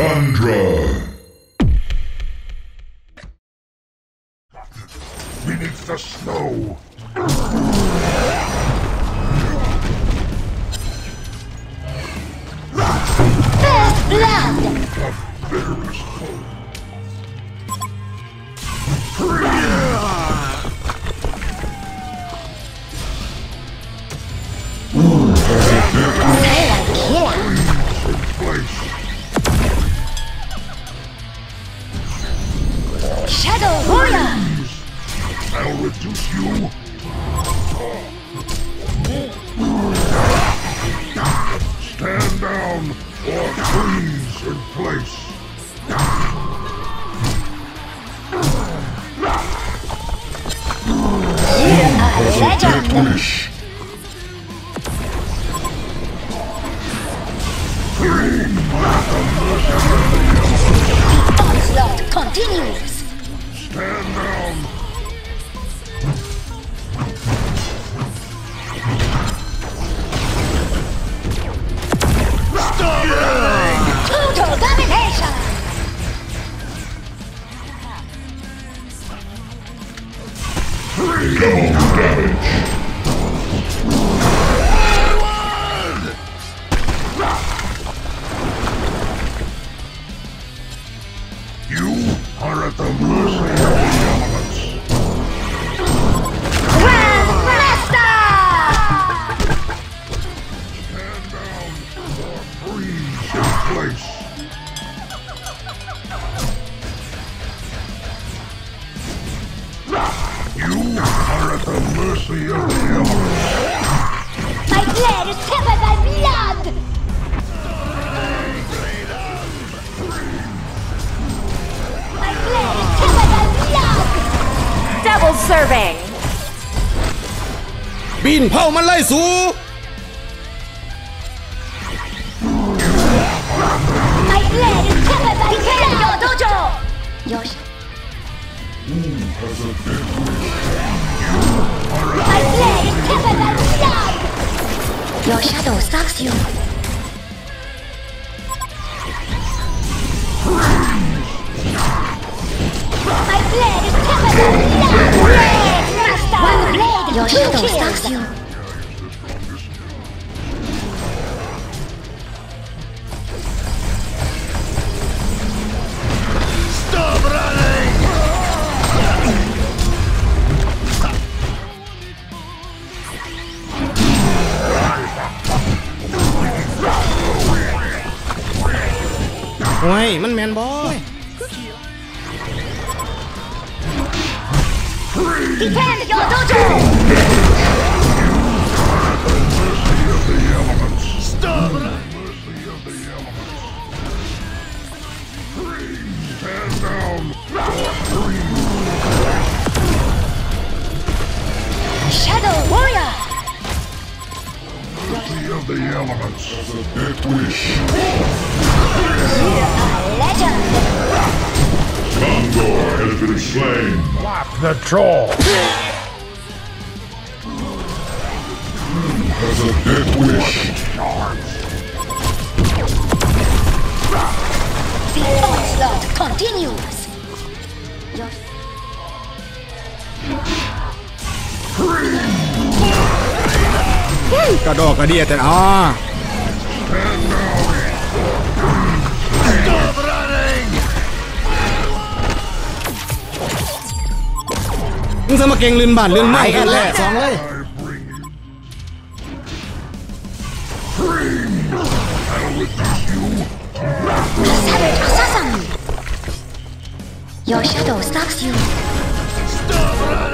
Tundra. need the snow. First blood! Shadow warrior! I'll reduce you. Stand down or freeze in place. A legend! Wish. Onslaught continues! Double damage. the mercy of the elements. My blade is tempered by blood! My blade is tempered by blood! Double serving. บินเผามันไล่สู My blade is tempered by blood! Your dojo! Your sh- My Your shadow stalks you. My blade is tempered by blood! Blade master! One blade, your shadow stalks you. โอ้ย มันแมนบอย Defend your dojo! Stop Mercy of the elements. Freeze. Stand down or freeze. Shadow warrior! Mercy of the elements. Death wish. A legend! Gondor has been slain. Lock the troll. Has a death wish. The onslaught continues! Your กระดอกกระเดียแต่อ๋อ มึงจะมาเก่งลืนบ้านลืนไม่กันแหละสองเลย I bring you. Freeze. I'll reduce you. savage assassin! Your shadow stalks you. Stop running